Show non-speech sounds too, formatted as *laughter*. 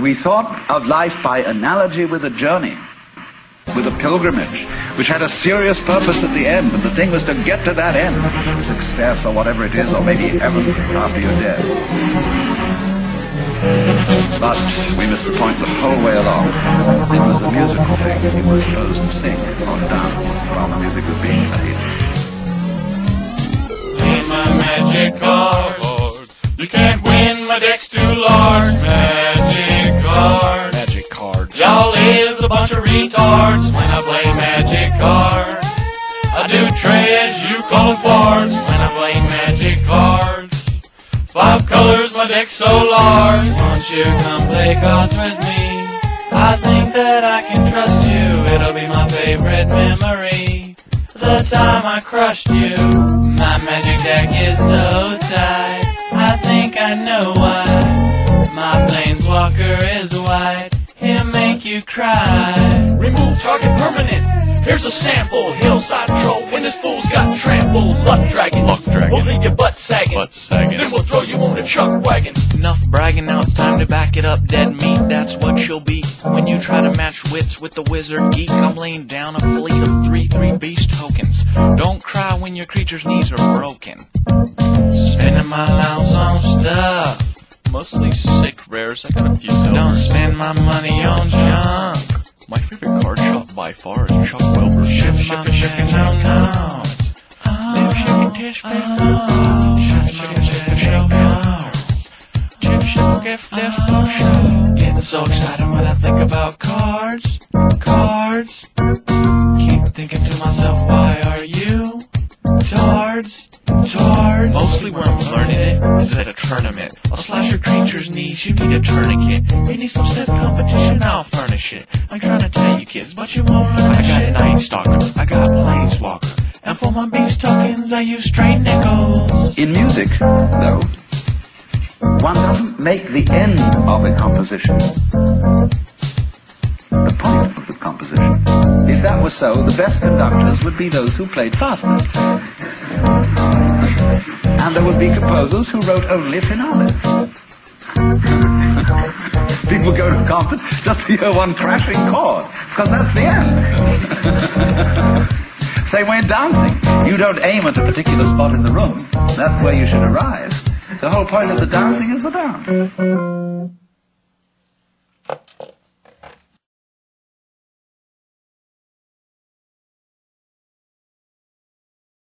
we thought of life by analogy with a journey, with a pilgrimage, which had a serious purpose at the end, and the thing was to get to that end, success or whatever it is, or maybe heaven after you're dead. But we missed the point the whole way along. It was a musical thing. You were supposed to sing or dance while the music was being played. In my magic card, you can't win. My deck's too large. Retards when I play magic cards. I do trades, you call bars when I play magic cards. Five colors, my deck's so large. Won't you come play cards with me? I think that I can trust you. It'll be my favorite memory. The time I crushed you. My magic deck is so tight. I think I know why. My planeswalker is white. He'll make you cry. Remove target permanent. Here's a sample. Hillside troll when this fool's got trampled. Luck dragon. Luck dragon. We'll leave your butt sagging. Butt sagging. Then we'll throw you on a chuck wagon. Enough bragging, now it's time to back it up. Dead meat, that's what you'll be. When you try to match wits with the wizard geek, I'm laying down a fleet of 3-3 beast tokens. Don't cry when your creature's knees are broken. Spending my allowance on stuff. Mostly sick rares. I got a few Don't spend my money on junk. My favorite card shop by far is Chuck Wilbur. Ship, ship, ship, no, no. Live, ship, tish. Oh, ship, ship, ship, ship, no. Chip, ship, get flip, flop. Getting so excited when I think about cards. Cards. Keep thinking to myself, why are you? Tards. Tards. Mostly where I'm learning it is at a tournament. I'll slash your creature's knees, you need a tourniquet. You need some step competition, I'll furnish it. I'm trying to tell you kids, but you won't learn I got shit. Night Stalker. I got Planeswalker. And for my beast tokens, I use straight nickels. In music, though, one doesn't make the end of a composition the point of the composition. If that were so, the best conductors would be those who played fastest. Would be composers who wrote only finales. *laughs* People go to a concert just to hear one crashing chord, because that's the end. *laughs* Same way in dancing. You don't aim at a particular spot in the room. That's where you should arrive. The whole point of the dancing is the dance.